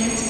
That's